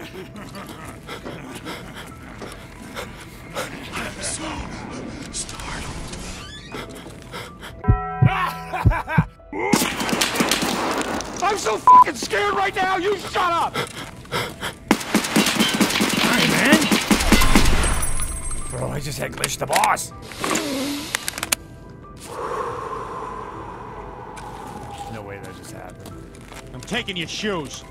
I'm so startled. I'm so fucking scared right now, you shut up! Hi, man. Bro, I just had glitched the boss. No way that just happened. I'm taking your shoes.